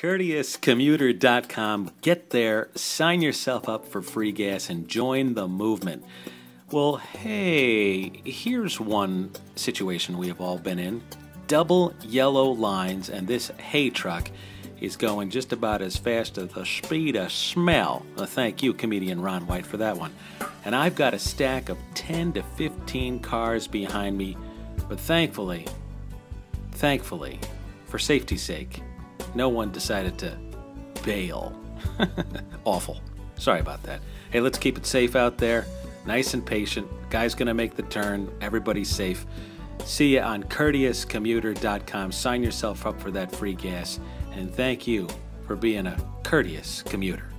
CourteousCommuter.com. Get there, sign yourself up for free gas, and join the movement. Well, hey, here's one situation we have all been in double yellow lines, and this hay truck is going just about as fast as the speed of smell. Well, thank you, comedian Ron White, for that one. And I've got a stack of 10 to 15 cars behind me, but thankfully, thankfully, for safety's sake, no one decided to bail. Awful. Sorry about that. Hey, let's keep it safe out there. Nice and patient. Guy's going to make the turn. Everybody's safe. See you on courteouscommuter.com. Sign yourself up for that free gas. And thank you for being a courteous commuter.